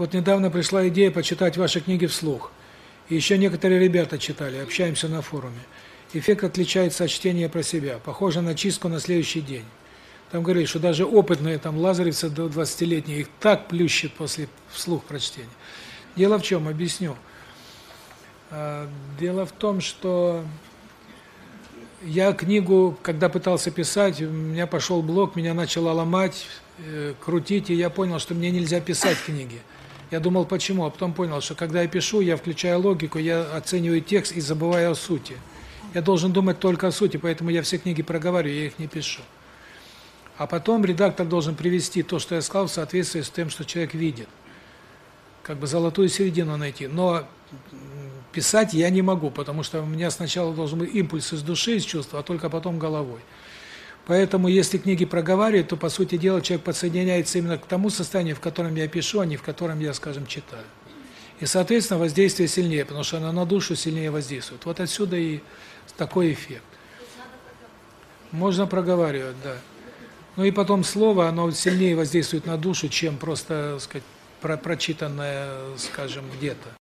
Вот недавно пришла идея почитать ваши книги вслух. И еще некоторые ребята читали, общаемся на форуме. Эффект отличается от чтения про себя, похоже на чистку на следующий день. Там говорили, что даже опытные там лазаревцы до 20-летние их так плющит после вслух прочтения. Дело в чем, объясню. А, дело в том, что я книгу, когда пытался писать, у меня пошел блок, меня начало ломать, э, крутить, и я понял, что мне нельзя писать книги. Я думал, почему, а потом понял, что когда я пишу, я включаю логику, я оцениваю текст и забываю о сути. Я должен думать только о сути, поэтому я все книги проговариваю, я их не пишу. А потом редактор должен привести то, что я сказал, в соответствии с тем, что человек видит. Как бы золотую середину найти. Но писать я не могу, потому что у меня сначала должен быть импульс из души, из чувства, а только потом головой. Поэтому, если книги проговаривают, то, по сути дела, человек подсоединяется именно к тому состоянию, в котором я пишу, а не в котором я, скажем, читаю. И, соответственно, воздействие сильнее, потому что оно на душу сильнее воздействует. Вот отсюда и такой эффект. Можно проговаривать, да. Ну и потом слово, оно сильнее воздействует на душу, чем просто, так сказать, про прочитанное, скажем, где-то.